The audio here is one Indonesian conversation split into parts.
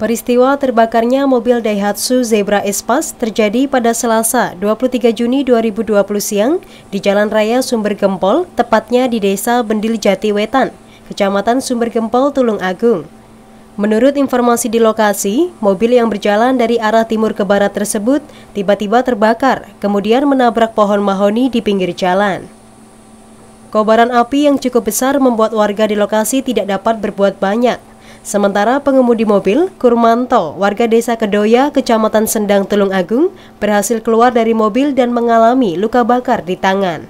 Peristiwa terbakarnya mobil Daihatsu Zebra Espas terjadi pada Selasa 23 Juni 2020 siang di Jalan Raya Sumber Gempol, tepatnya di Desa Bendil Jati Wetan, Kecamatan Sumber Gempol, Tulung Agung. Menurut informasi di lokasi, mobil yang berjalan dari arah timur ke barat tersebut tiba-tiba terbakar, kemudian menabrak pohon mahoni di pinggir jalan. Kobaran api yang cukup besar membuat warga di lokasi tidak dapat berbuat banyak, Sementara pengemudi mobil, Kurmanto, warga desa Kedoya, kecamatan Sendang Tulung Agung, berhasil keluar dari mobil dan mengalami luka bakar di tangan.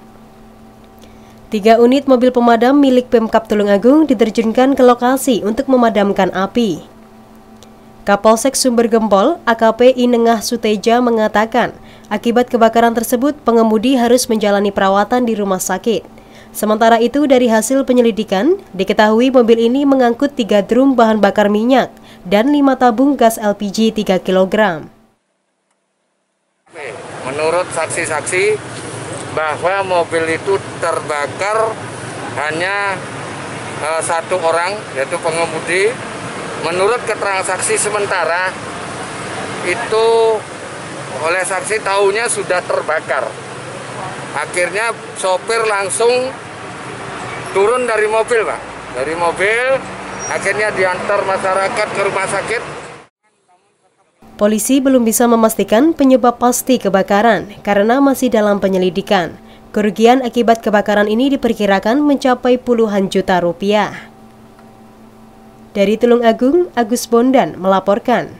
Tiga unit mobil pemadam milik Pemkap Tulung Agung diterjunkan ke lokasi untuk memadamkan api. Kapolsek Sumber Gempol, AKP Inengah Suteja mengatakan, akibat kebakaran tersebut pengemudi harus menjalani perawatan di rumah sakit. Sementara itu dari hasil penyelidikan, diketahui mobil ini mengangkut tiga drum bahan bakar minyak dan lima tabung gas LPG 3 kg. Menurut saksi-saksi bahwa mobil itu terbakar hanya uh, satu orang yaitu pengemudi. Menurut keterangan saksi sementara itu oleh saksi tahunya sudah terbakar akhirnya sopir langsung turun dari mobil pak dari mobil akhirnya diantar masyarakat ke rumah sakit Polisi belum bisa memastikan penyebab pasti kebakaran karena masih dalam penyelidikan. Kerugian akibat kebakaran ini diperkirakan mencapai puluhan juta rupiah. Dari Tulung Agung, Agus Bondan melaporkan.